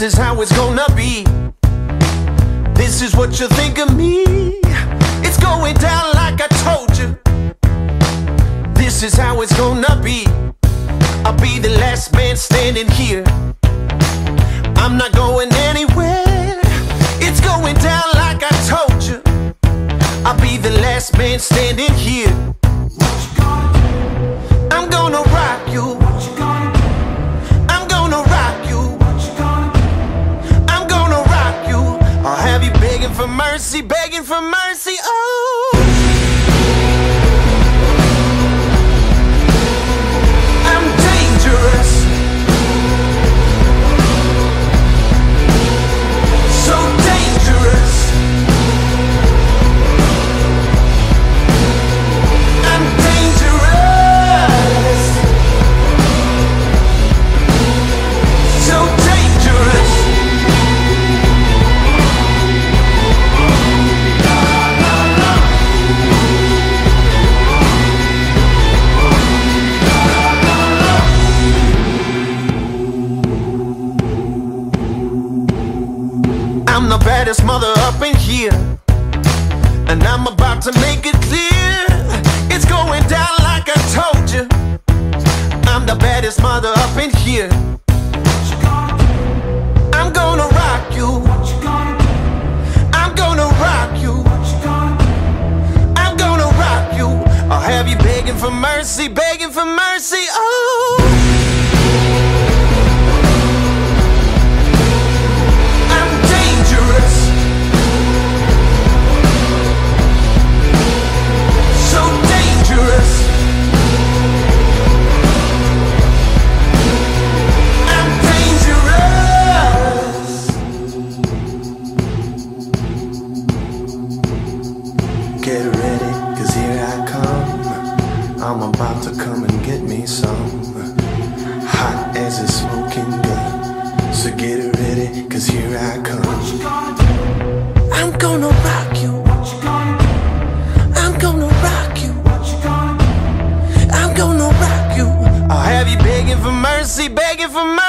This is how it's gonna be. This is what you think of me. It's going down like I told you. This is how it's gonna be. I'll be the last man standing here. I'm not going anywhere. Going down like I told you. I'll be the last man standing here. I'm gonna rock you. I'm gonna rock you. I'm gonna rock you. I'll have you begging for mercy, begging for mercy. Oh. I'm the baddest mother up in here. And I'm about to make it clear. It's going down like I told you. I'm the baddest mother up in here. I'm gonna rock you. I'm gonna rock you. I'm gonna rock you. I'll have you begging for mercy, begging for mercy. Oh. About to come and get me some. Hot as a smoking gun. So get ready, cause here I come. I'm gonna rock you. I'm gonna rock you. I'm gonna rock you. I'll have you begging for mercy, begging for mercy.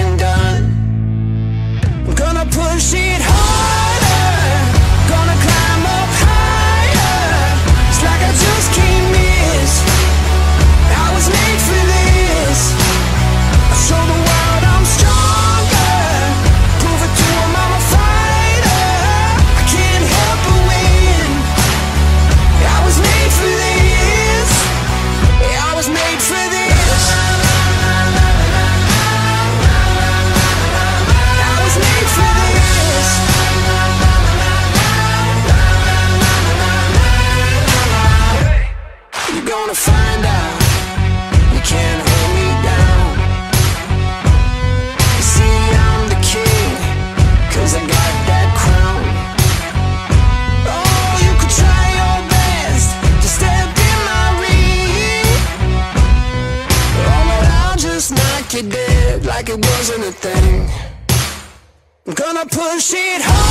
and done. I'm gonna push it hard. thing. I'm gonna push it hard.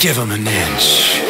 Give 'em an inch.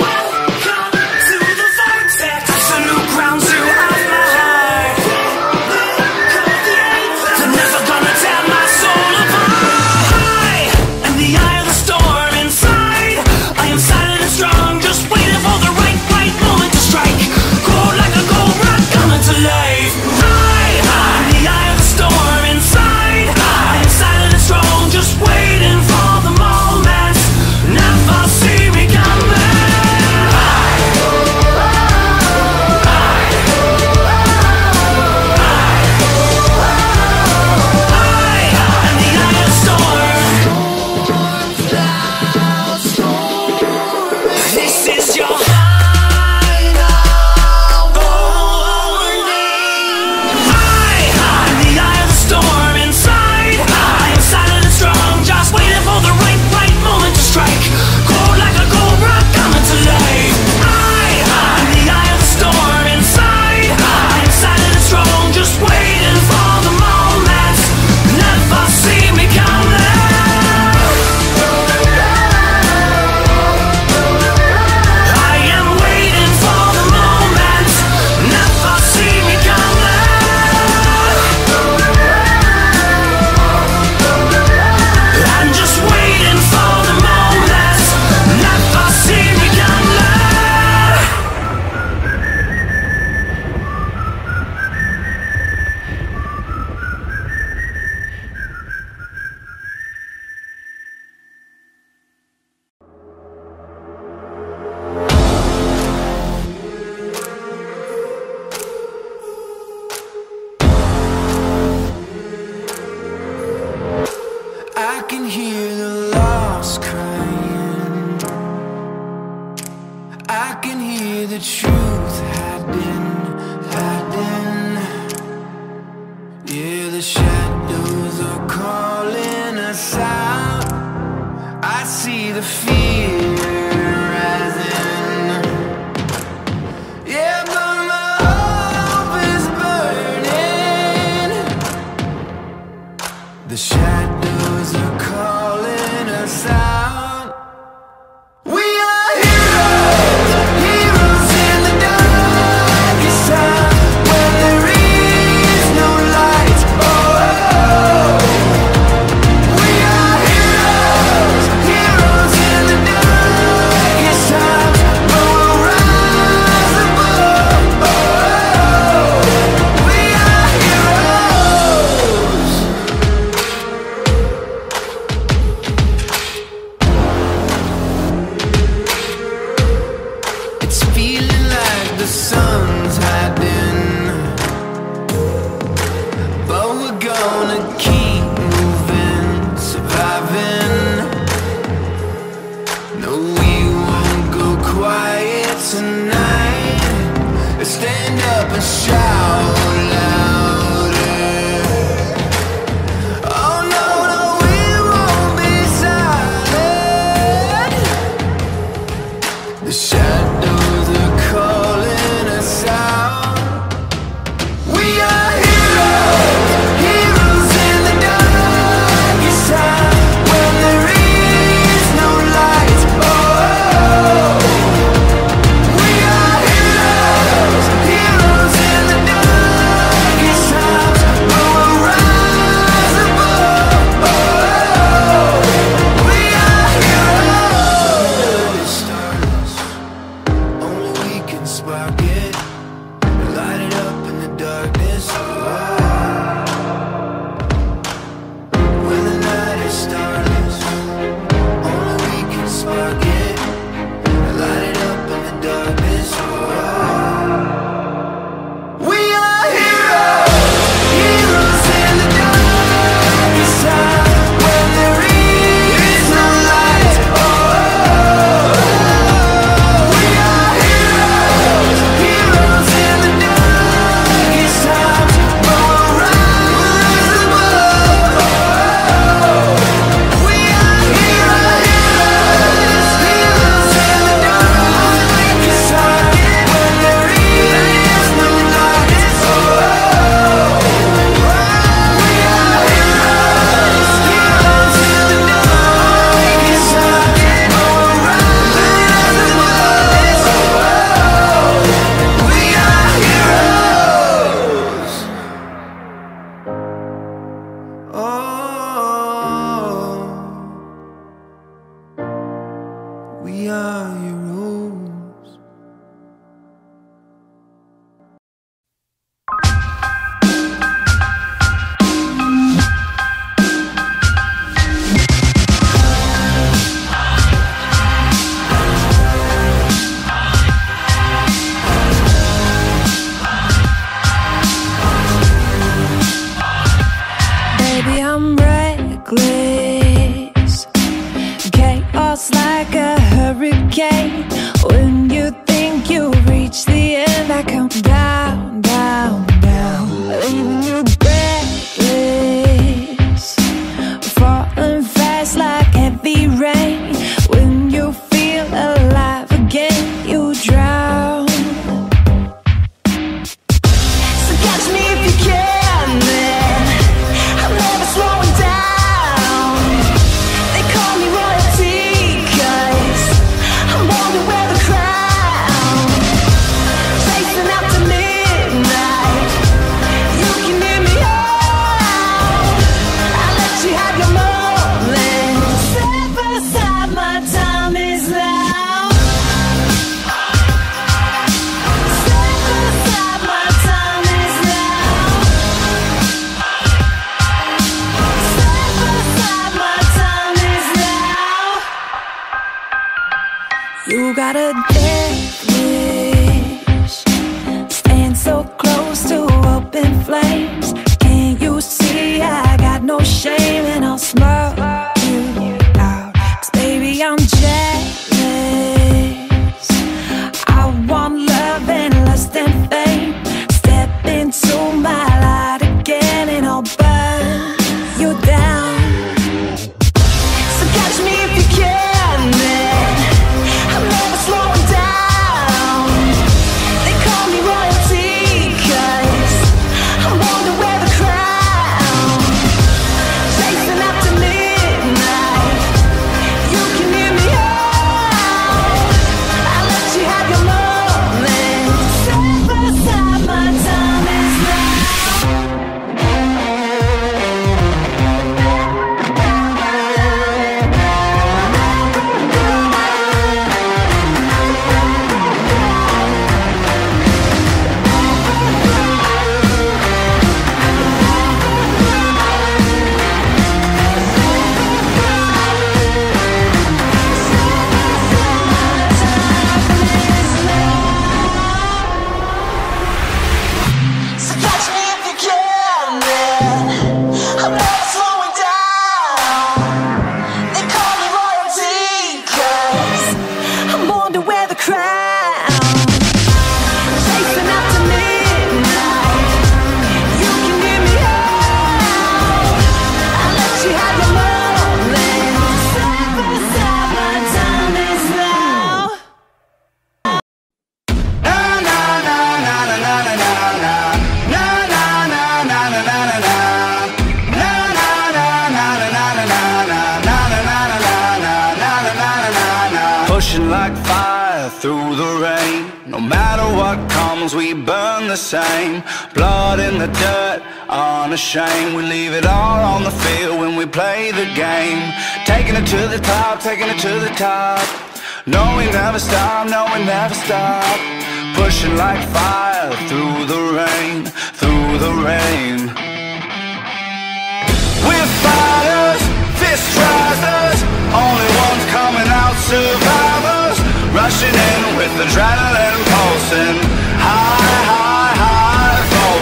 Blood in the dirt, unashamed. We leave it all on the field when we play the game. Taking it to the top, taking it to the top. No, we never stop, no, we never stop. Pushing like fire through the rain, through the rain. We're fighters, fist risers, only ones coming out survivors. Rushing in with adrenaline pulsing, high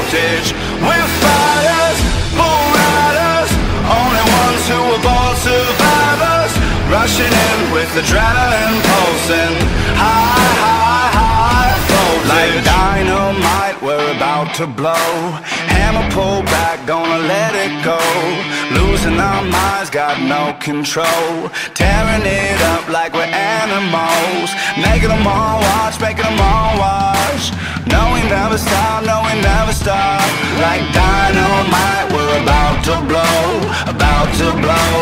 voltage. We're fighters, bull riders, only ones who were born survivors. Rushing in with adrenaline pulsing, high, high, high. Dynamite, we're about to blow. Hammer pull back, gonna let it go. Losing our minds, got no control. Tearing it up like we're animals. Making them all watch, making them all watch. No, we never stop, no, we never stop. Like dynamite, we're about to blow, about to blow.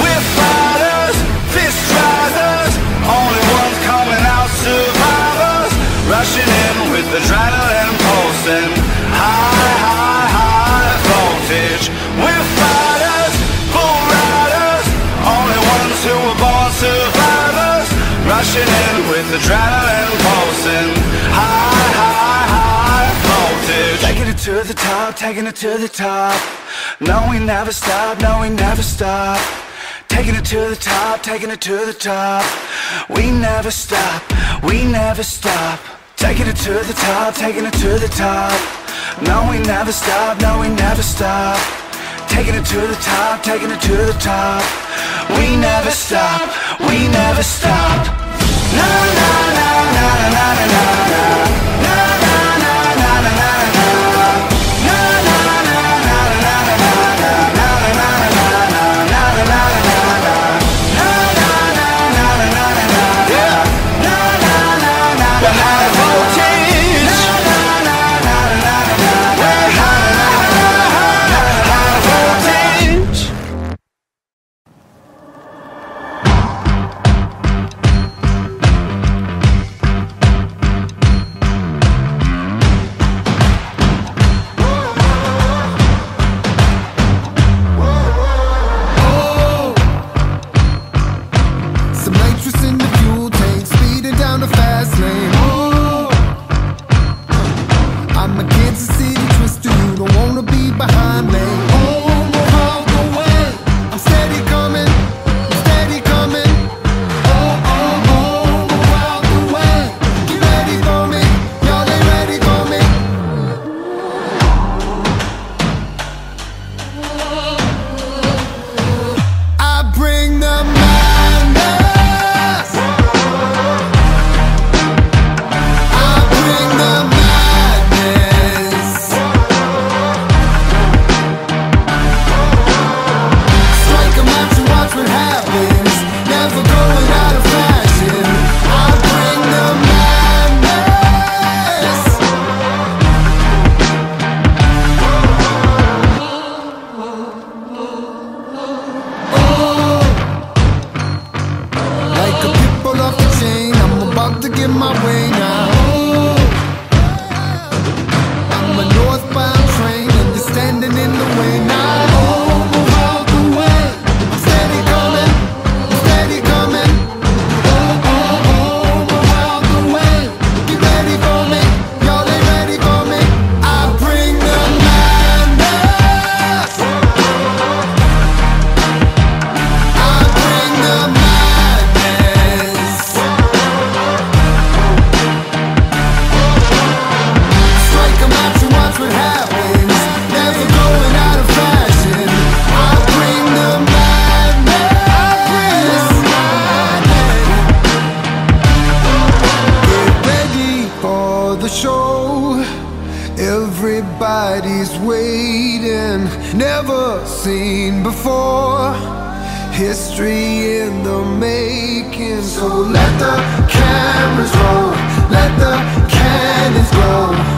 We're fighters, fist risers, only ones coming out survivors. Rushing in with adrenaline pulsing, high, high, high voltage. We're fighters, bull riders, only ones who were born survivors. Rushing in with adrenaline pulsing, high, high, high voltage. Taking it to the top, taking it to the top. No, we never stop, no, we never stop. Taking it to the top, taking it to the top. We never stop, we never stop. Taking it to the top, taking it to the top. No, we never stop, no, we never stop. Taking it to the top, taking it to the top. We never stop, we never stop. Na na na na na na na na. Everybody's waiting. Never seen before. History in the making. So let the cameras roll. Let the cannons go.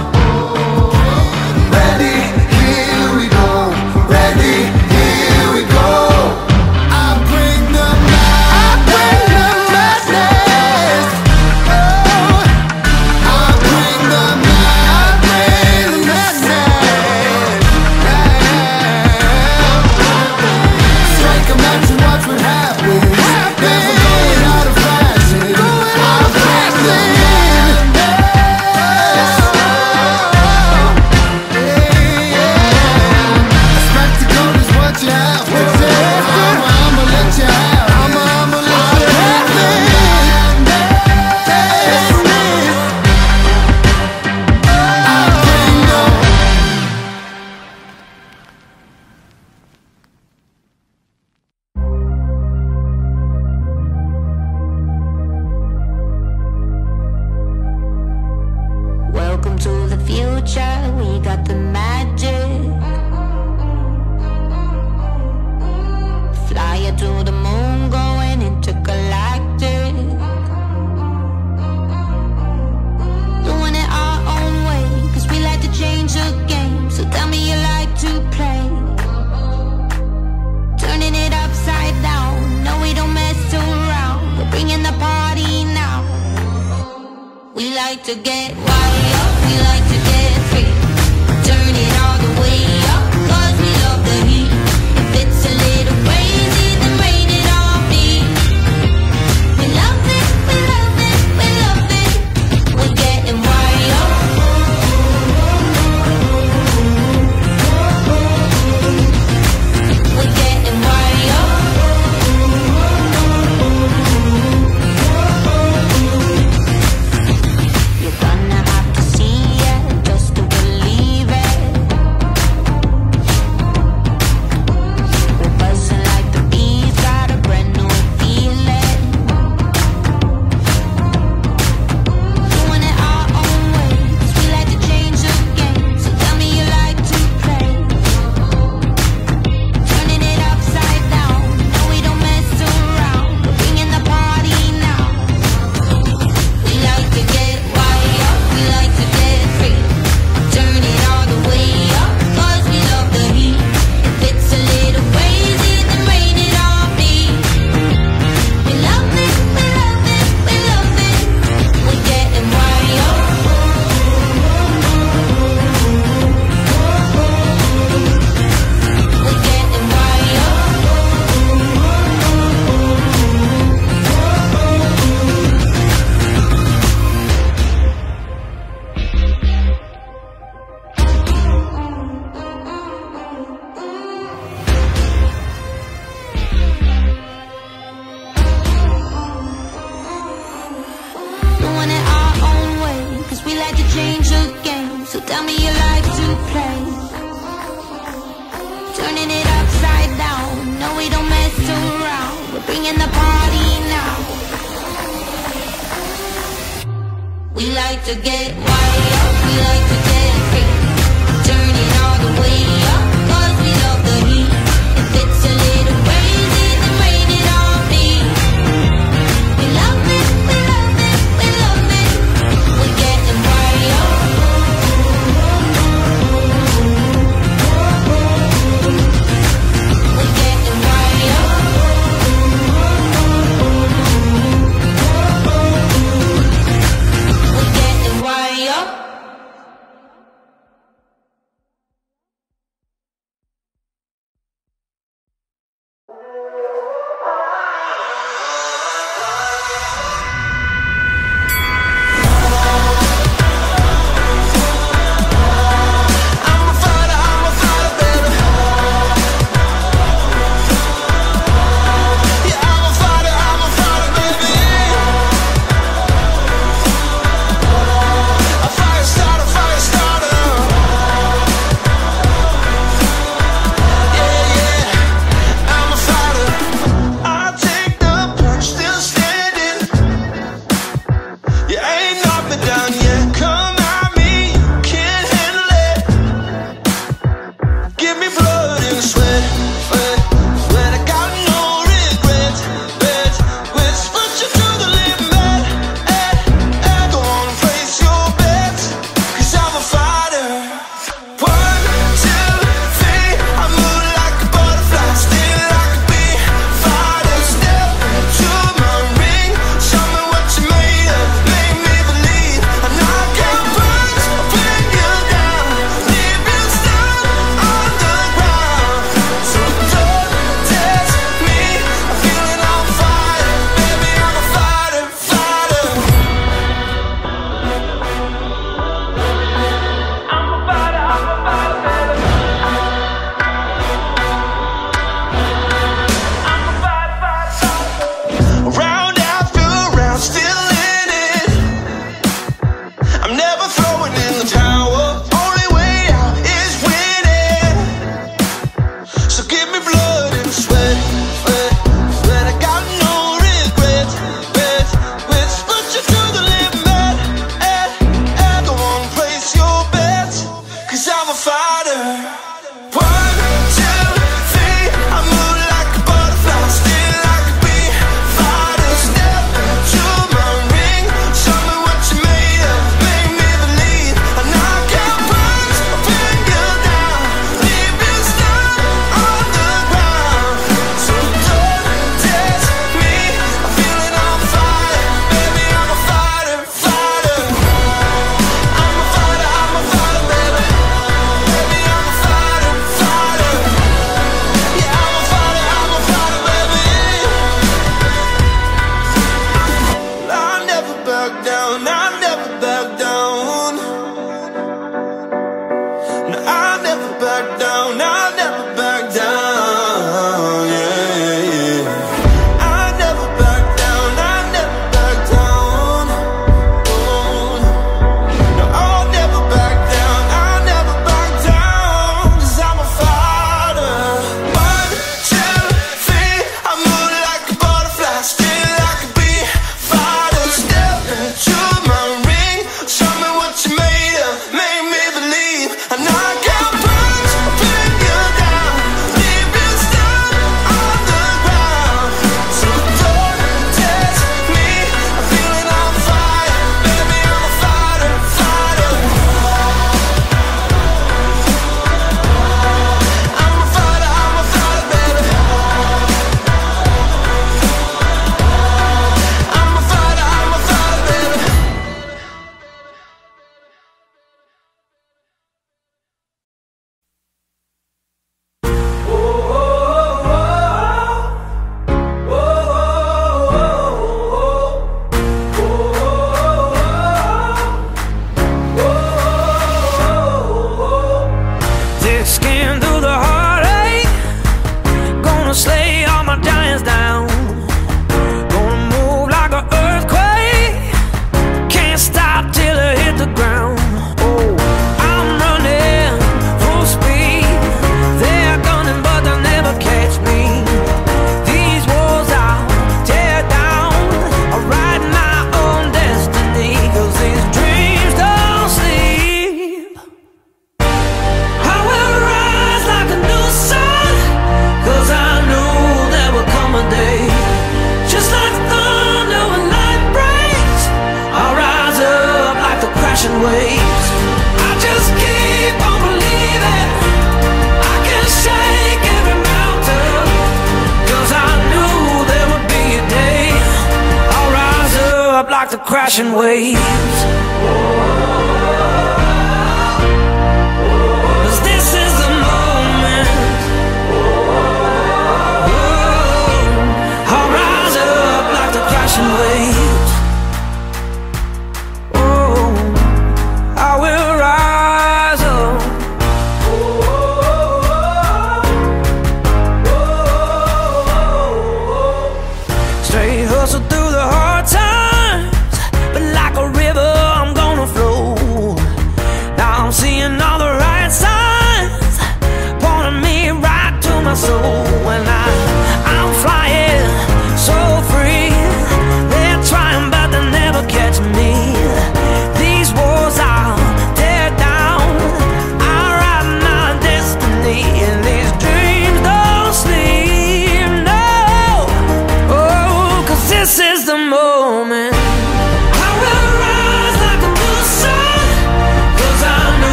Crashing waves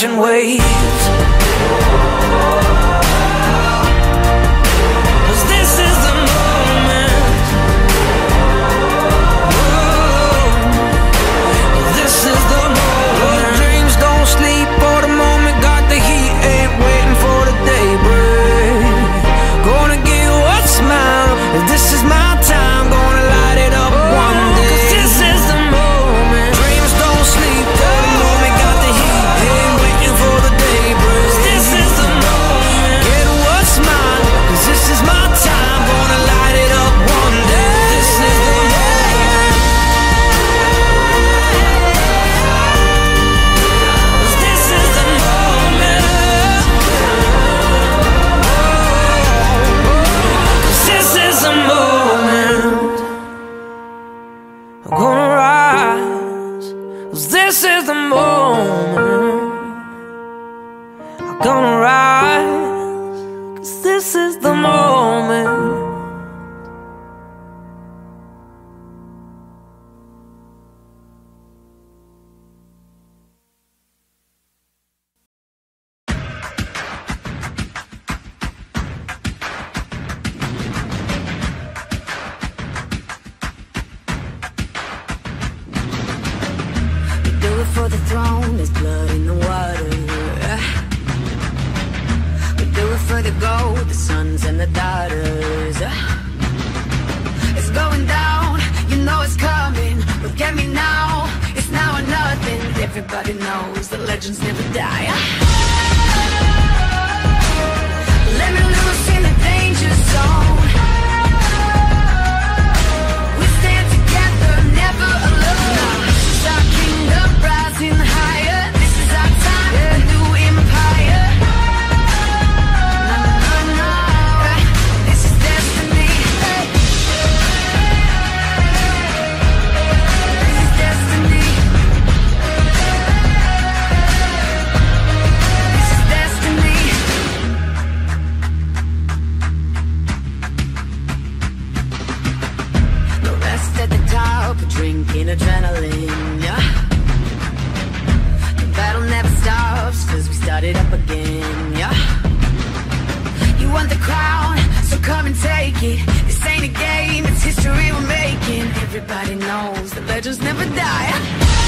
like the Everybody knows the legends never die.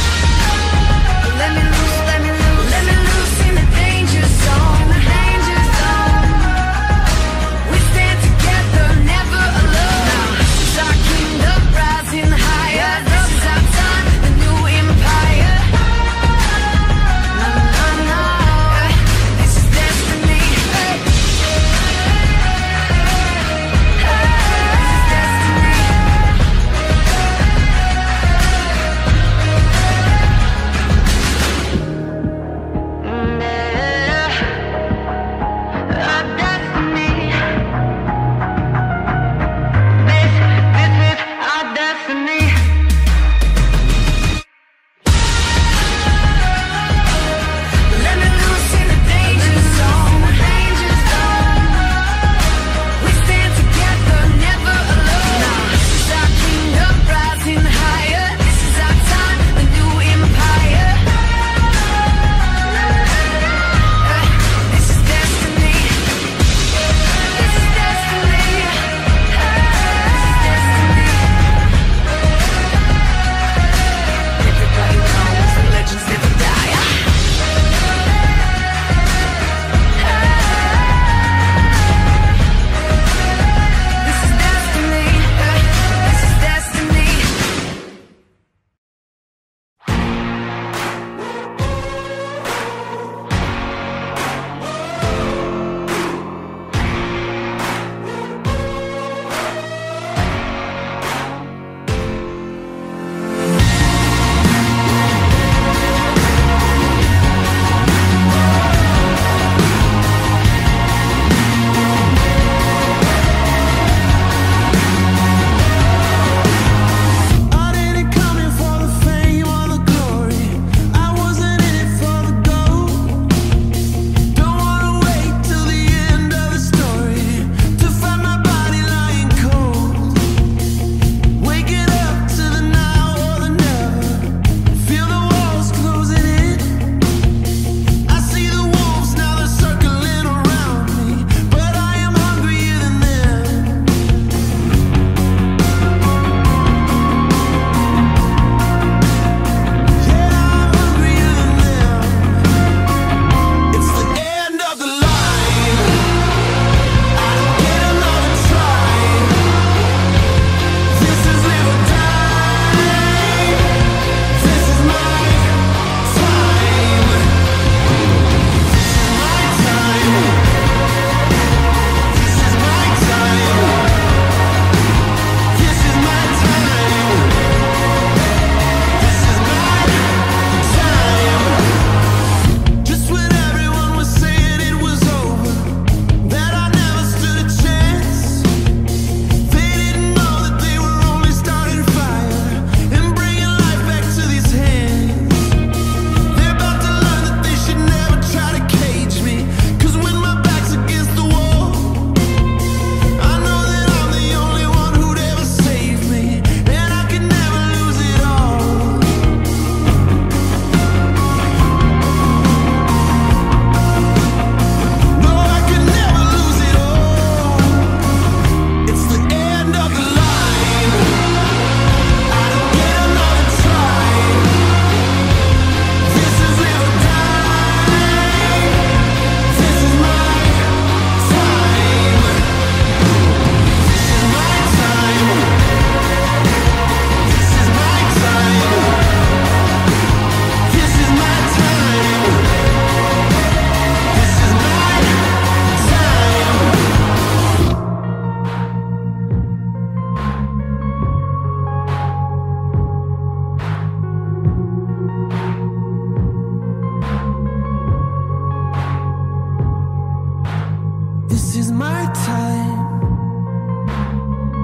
This is my time.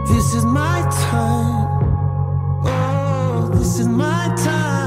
This is my time. Oh, this is my time.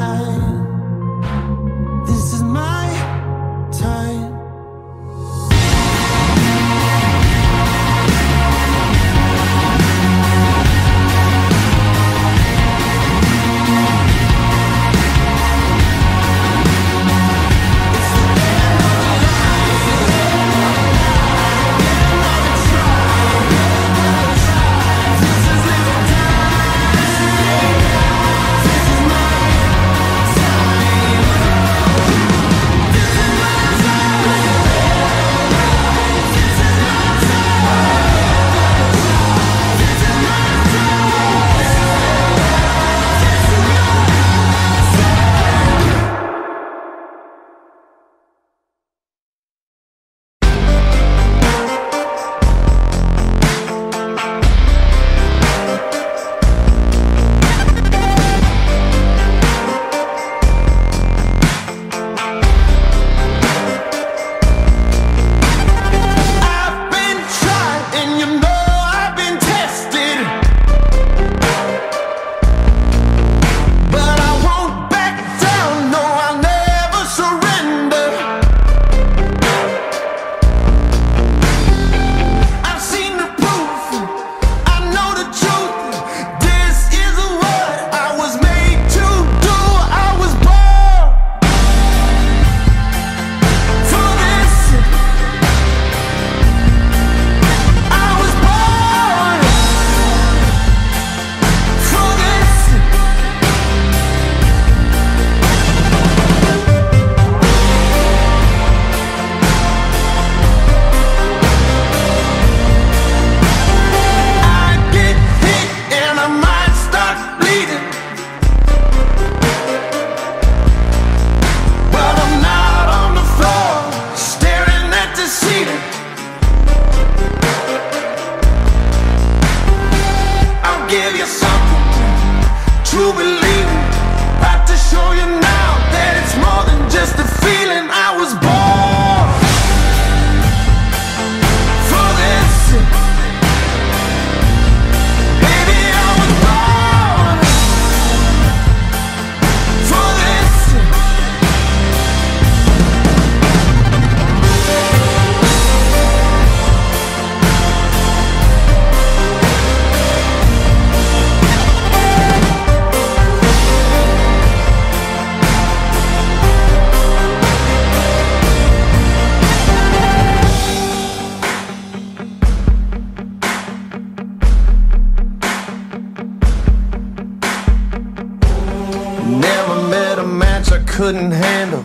couldn't handle.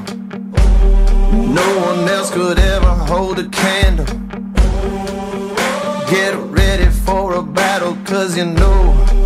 No one else could ever hold a candle. Get ready for a battle, cause you know.